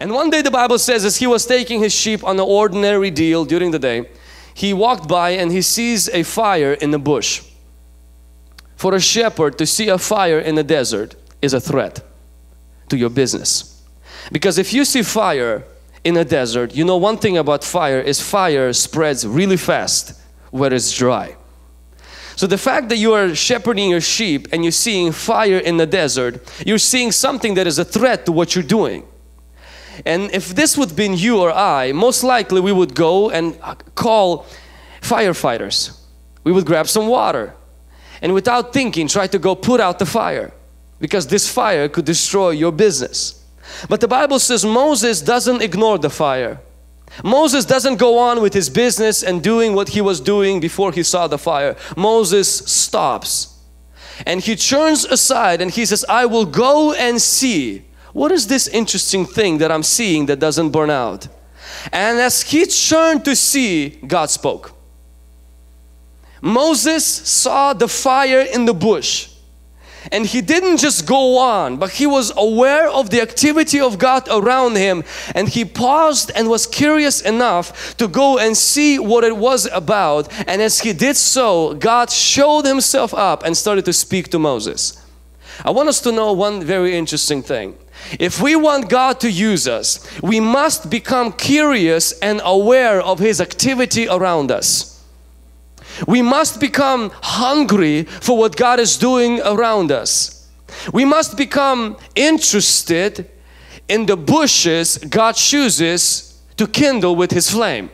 And one day the Bible says as he was taking his sheep on an ordinary deal during the day, he walked by and he sees a fire in the bush. For a shepherd to see a fire in the desert is a threat to your business. Because if you see fire in a desert, you know one thing about fire is fire spreads really fast where it's dry. So the fact that you are shepherding your sheep and you're seeing fire in the desert, you're seeing something that is a threat to what you're doing. And if this would have been you or I, most likely we would go and uh, call firefighters. We would grab some water and without thinking try to go put out the fire because this fire could destroy your business. But the Bible says Moses doesn't ignore the fire. Moses doesn't go on with his business and doing what he was doing before he saw the fire. Moses stops and he turns aside and he says, I will go and see what is this interesting thing that I'm seeing that doesn't burn out. And as he turned to see, God spoke. Moses saw the fire in the bush and he didn't just go on, but he was aware of the activity of God around him. And he paused and was curious enough to go and see what it was about. And as he did so, God showed himself up and started to speak to Moses. I want us to know one very interesting thing. If we want God to use us, we must become curious and aware of His activity around us. We must become hungry for what God is doing around us. We must become interested in the bushes God chooses to kindle with His flame.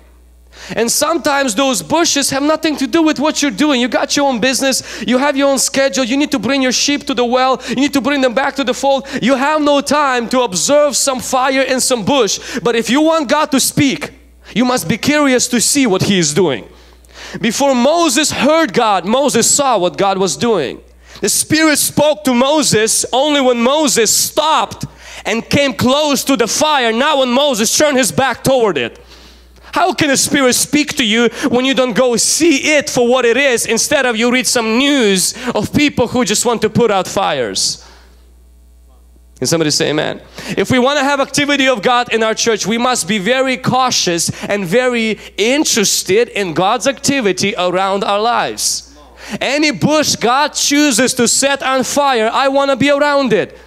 And sometimes those bushes have nothing to do with what you're doing. You got your own business, you have your own schedule, you need to bring your sheep to the well, you need to bring them back to the fold. You have no time to observe some fire in some bush. But if you want God to speak, you must be curious to see what He is doing. Before Moses heard God, Moses saw what God was doing. The Spirit spoke to Moses only when Moses stopped and came close to the fire, not when Moses turned his back toward it. How can the Spirit speak to you when you don't go see it for what it is instead of you read some news of people who just want to put out fires? Can somebody say amen? If we want to have activity of God in our church, we must be very cautious and very interested in God's activity around our lives. Any bush God chooses to set on fire, I want to be around it.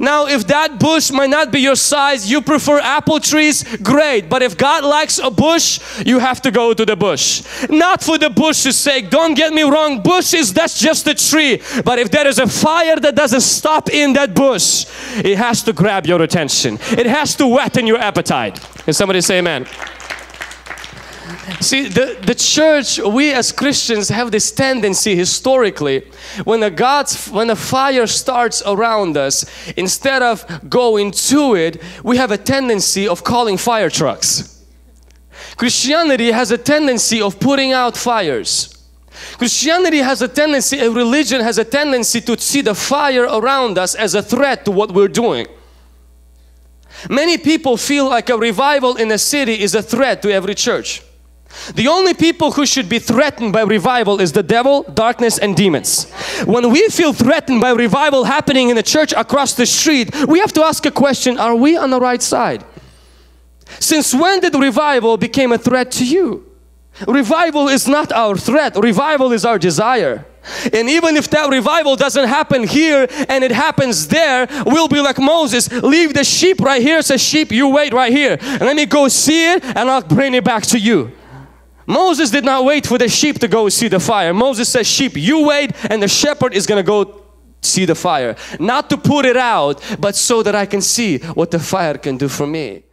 Now, if that bush might not be your size, you prefer apple trees, great. But if God likes a bush, you have to go to the bush. Not for the bush's sake, don't get me wrong, bushes, that's just a tree. But if there is a fire that doesn't stop in that bush, it has to grab your attention. It has to whet in your appetite. Can somebody say amen? See, the, the church, we as Christians have this tendency historically, when a God's, when a fire starts around us, instead of going to it, we have a tendency of calling fire trucks. Christianity has a tendency of putting out fires. Christianity has a tendency, a religion has a tendency to see the fire around us as a threat to what we're doing. Many people feel like a revival in a city is a threat to every church. The only people who should be threatened by revival is the devil, darkness and demons. When we feel threatened by revival happening in the church across the street, we have to ask a question, are we on the right side? Since when did revival become a threat to you? Revival is not our threat, revival is our desire. And even if that revival doesn't happen here and it happens there, we'll be like Moses, leave the sheep right here, says sheep, you wait right here. And let me go see it and I'll bring it back to you. Moses did not wait for the sheep to go see the fire. Moses says, sheep, you wait and the shepherd is going to go see the fire. Not to put it out, but so that I can see what the fire can do for me.